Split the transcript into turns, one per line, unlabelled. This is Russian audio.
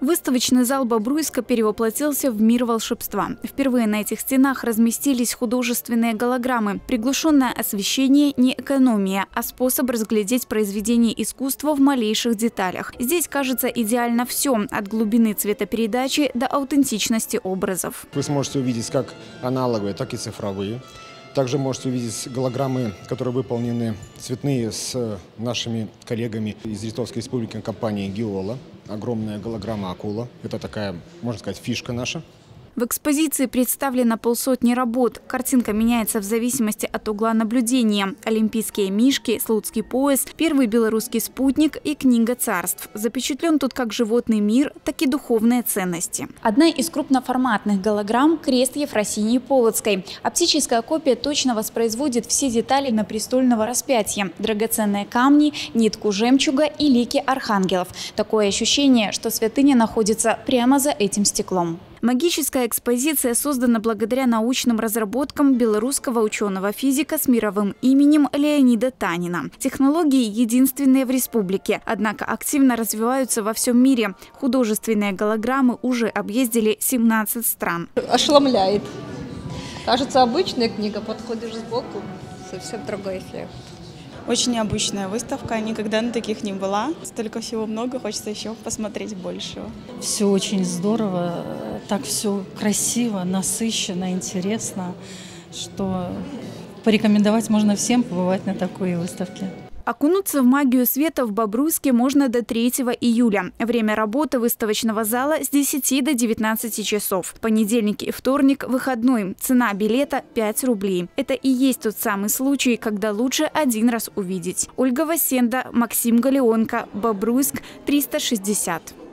Выставочный зал Бобруйска перевоплотился в мир волшебства. Впервые на этих стенах разместились художественные голограммы. Приглушенное освещение – не экономия, а способ разглядеть произведение искусства в малейших деталях. Здесь кажется идеально все – от глубины цветопередачи до аутентичности образов.
Вы сможете увидеть как аналоговые, так и цифровые. Также можете увидеть голограммы, которые выполнены цветные с нашими коллегами из Литовской республики компании «Геола». Огромная голограмма акула. Это такая, можно сказать, фишка наша.
В экспозиции представлено полсотни работ. Картинка меняется в зависимости от угла наблюдения. Олимпийские мишки, Слуцкий пояс, первый белорусский спутник и книга царств. Запечатлен тут как животный мир, так и духовные ценности. Одна из крупноформатных голограмм – крест Ефросинии Полоцкой. Оптическая копия точно воспроизводит все детали на престольного распятия. Драгоценные камни, нитку жемчуга и лики архангелов. Такое ощущение, что святыня находится прямо за этим стеклом. Магическая экспозиция создана благодаря научным разработкам белорусского ученого-физика с мировым именем Леонида Танина. Технологии единственные в республике, однако активно развиваются во всем мире. Художественные голограммы уже объездили 17 стран.
Ошеломляет. Кажется, обычная книга, подходишь сбоку, совсем другой эффект.
Очень необычная выставка, никогда на таких не была. Столько всего много, хочется еще посмотреть больше.
Все очень здорово, так все красиво, насыщенно, интересно, что порекомендовать можно всем побывать на такой выставке.
Окунуться в магию света в Бобруйске можно до 3 июля. Время работы выставочного зала с 10 до 19 часов. Понедельник и вторник – выходной. Цена билета – 5 рублей. Это и есть тот самый случай, когда лучше один раз увидеть. Ольга Васенда, Максим Галеонко, Бобруйск, 360.